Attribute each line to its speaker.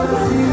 Speaker 1: Oh.